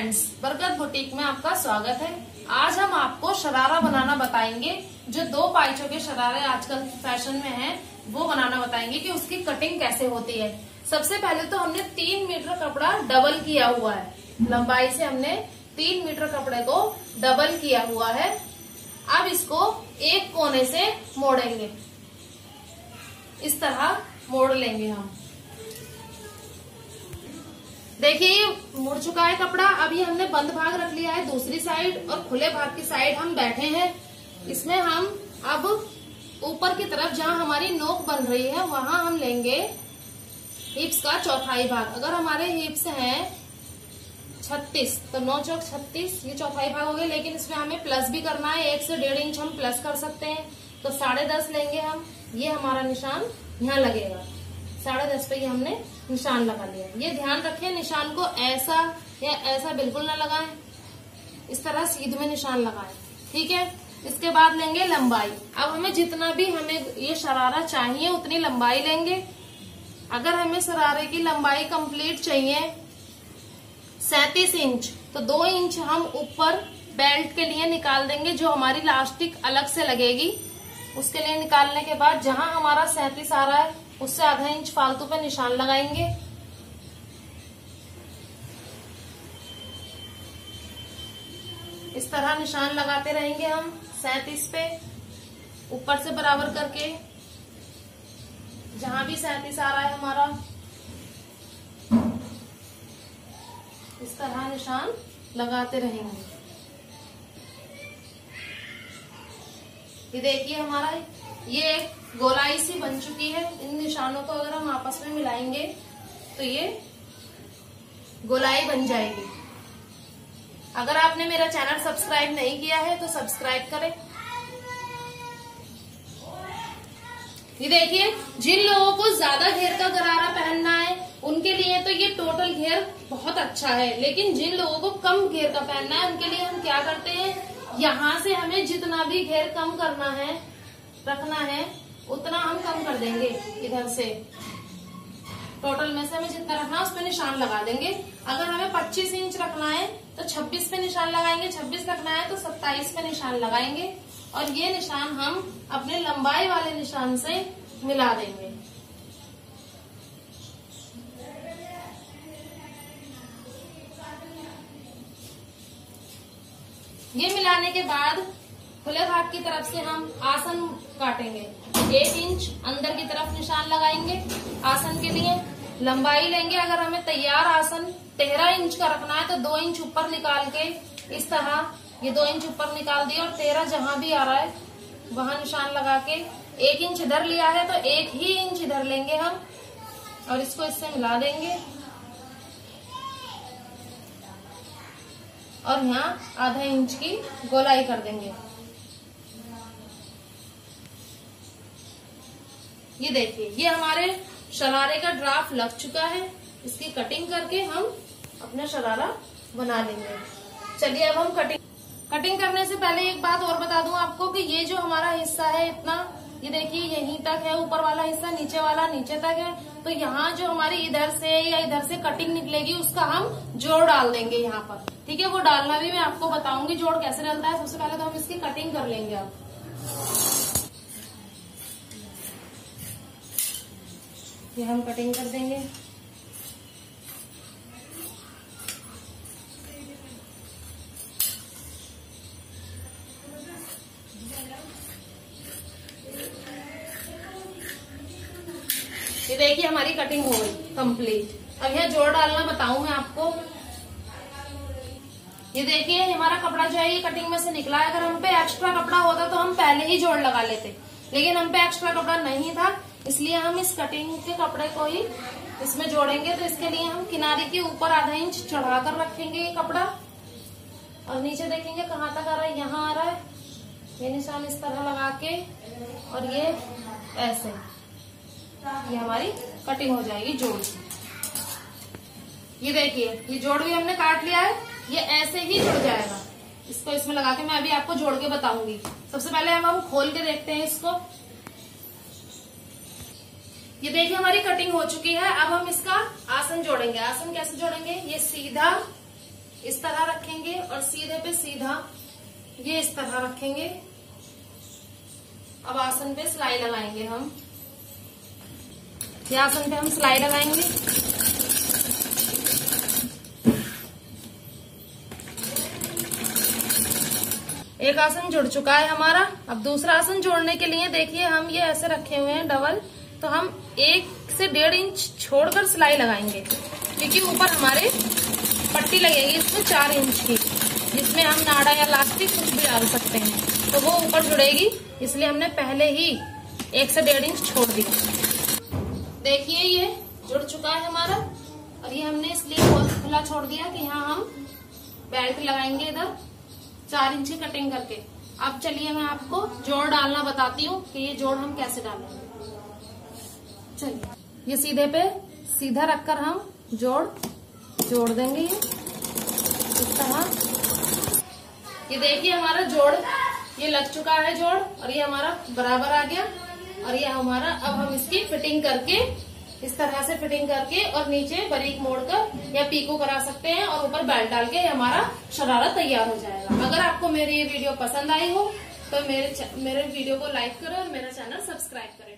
Friends बरकत boutique में आपका स्वागत है। आज हम आपको शरारा बनाना बताएँगे। जो दो पाइचों के शरारे आजकल फ़ैशन में हैं, वो बनाना बताएँगे कि उसकी कटिंग कैसे होती है। सबसे पहले तो हमने तीन मीटर कपड़ा डबल किया हुआ है। लंबाई से हमने तीन मीटर कपड़े को डबल किया हुआ है। अब इसको एक कोने से मोड़ेंगे। इस तरह मोड़ लेंगे हम। देखिए, ये मुड़ चुका है कपड़ा। अभी हमने बंद भाग रख लिया है दूसरी साइड और खुले भाग की साइड हम बैठे हैं। इसमें हम अब ऊपर की तरफ़ जहाँ हमारी नोक बन रही है, वहाँ हम लेंगे हिप्स का चौथाई भाग। अगर हमारे हिप्स हैं छत्तीस तो नौ चौक छत्तीस, ये चौथाई भाग हो गए, लेकिन इसमें हमें प्लस भी करना है। एक से डेढ़ इंच हम प्लस कर सकते हैं। तो साढ़े दस लेंगे हम। ये हमारा निशान यहाँ लगेगा। साढ़े दस पे ये हमने निशान लगा लिया ये ध्यान रखें निशान को ऐसा या ऐसा बिल्कुल ना लगाएँ। इस तरह सीध में निशान लगाएँ, ठीक है? इसके बाद लेंगे लंबाई। अब हमें जितना भी हमें ये शरारा चाहिए, उतनी लंबाई लेंगे। अगर हमें शरारे की लंबाई कंप्लीट चाहिए सैतीस इंच तो दो इंच हम ऊपर बेल्ट के लिए निकाल देंगे, जो हमारी लास्टिक अलग से लगेगी। उसके लिए निकालने के बाद जहाँ हमारा सैतीस आ रहा है, उससे आधा इंच फालतू पे निशान लगाएँगे। इस तरह निशान लगाते रहेंगे हम सैतीस पे, ऊपर से बराबर करके। जहाँ भी सैतीस आ रहा है हमारा, इस तरह निशान लगाते रहेंगे। ये देखिए हमारा ये एक गोलाई सी बन चुकी है। इन निशानों को अगर हम आपस में मिलाएँगे तो ये गोलाई बन जाएगी। अगर आपने मेरा चैनल सब्सक्राइब नहीं किया है तो सब्सक्राइब करें। ये देखिए, जिन लोगों को ज़्यादा घेर का गरारा पहनना है, उनके लिए तो ये टोटल घेर बहुत अच्छा है। लेकिन जिन लोगों को कम घेर का पहनना है, उनके लिए हम क्या करते हैं? यहाँ से हमें जितना भी घेर कम करना है, रखना है, उतना हम कम कर देंगे इधर से। टोटल में से हमें जितना रखना है उस पर निशान लगा देंगे। अगर हमें 25 इंच रखना है तो 26 पे निशान लगाएँगे। 26 रखना है तो 27 पे निशान लगाएँगे। और ये निशान हम अपने लंबाई वाले निशान से मिला देंगे। ये मिलाने के बाद खुले भाग की तरफ़ से हम आसन काटेंगे। एक इंच अंदर की तरफ़ निशान लगाएँगे आसन के लिए। लंबाई लेंगे, अगर हमें तैयार आसन तेरह इंच का रखना है तो दो इंच ऊपर निकाल के इस तरह, ये दो इंच ऊपर निकाल दिया और तेरह जहाँ भी आ रहा है, वहाँ निशान लगा के एक इंच इधर लिया है तो एक ही इंच इधर लेंगे हम और इसको इससे मिला देंगे। और यहाँ आधा इंच की गोलाई कर देंगे। ये देखिए, ये हमारे शरारे का ड्राफ्ट लग चुका है। इसकी कटिंग करके हम अपना शरारा बना लेंगे। चलिए, अब हम कटिंग कटिंग करने से पहले एक बात और बता दूँ आपको कि ये जो हमारा हिस्सा है, इतना ये देखिए, यहीं तक है, ऊपर वाला हिस्सा, नीचे वाला, नीचे तक है। तो यहाँ जो हमारी इधर से या इधर से कटिंग निकलेगी, उसका हम जोड़ डाल देंगे यहाँ पर। ठीक है, वो डालना भी मैं आपको बताऊँगी, जोड़ कैसे डालता है। सबसे पहले तो हम इसकी कटिंग कर लेंगे अब। ये हम कटिंग कर देंगे। देखिए, हमारी कटिंग हो गई कंप्लीट अब यहाँ जोड़ डालना बताऊ मैं आपको। ये देखिए, हमारा कपड़ा जो है, ये कटिंग में से निकला है। अगर हम पे एक्स्ट्रा कपड़ा होता तो हम पहले ही जोड़ लगा लेते, लेकिन हम पे एक्स्ट्रा कपड़ा नहीं था, इसलिए हम इस कटिंग के कपड़े को ही इसमें जोड़ेंगे। तो इसके लिए हम किनारे के ऊपर आधा इंच चढ़ाकर रखेंगे ये कपड़ा। और नीचे देखेंगे कहाँ तक आ रहा है, यहाँ आ रहा है। ये निशान इस तरह लगा के, और ये ऐसे। ये हमारी कटिंग हो जाएगी जोड़ की। ये देखिए, ये जोड़ भी हमने काट लिया है, ये ऐसे ही जुड़ जाएगा। इसको इसमें लगा के मैं अभी आपको जोड़ के बताऊँगी। सबसे पहले हम हम खोल के देखते हैं इसको। ये देखिए, हमारी कटिंग हो चुकी है। अब हम इसका आसन जोड़ेंगे। आसन कैसे जोड़ेंगे? ये सीधा इस तरह रखेंगे और सीधे पे सीधा ये इस तरह रखेंगे। अब आसन पे सिलाई लगाएँगे हम। ये आसन पे हम सिलाई लगाएँगे। एक आसन जुड़ चुका है हमारा। अब दूसरा आसन जोड़ने के लिए देखिए, हम ये ऐसे रखे हुए हैं डबल तो हम एक से डेढ़ इंच छोड़कर सिलाई लगाएँगे, क्योंकि ऊपर हमारे पट्टी लगेगी इसमें चार इंच की, जिसमें हम नाड़ा या लास्टिक कुछ भी डाल सकते हैं। तो वो ऊपर जुड़ेगी, इसलिए हमने पहले ही एक से डेढ़ इंच छोड़ दिया देखिए ये, जुड़ चुका है हमारा। और ये हमने इसलिए खुला छोड़ दिया कि यहाँ हम बेल्ट लगाएँगे इधर, चार इंच कटिंग करके। अब चलिए मैं आपको जोड़ डालना बताती हूँ कि ये जोड़ हम कैसे डालेंगे चलिए, ये सीधे पे सीधा रखकर हम जोड़ जोड़ देंगे ये। इस तरह। ये देखिए हमारा जोड़, ये लग चुका है जोड़ और ये हमारा बराबर आ गया। और ये हमारा, अब हम इसकी फिटिंग करके, इस तरह से फिटिंग करके और नीचे बारीक मोड़कर या पीको करा सकते हैं और ऊपर बेल्ट डाल के हमारा शरारा तैयार हो जाएगा। अगर आपको मेरी ये वीडियो पसंद आई हो तो मेरे मेरे वीडियो को लाइक करो और मेरा चैनल सब्सक्राइब करें।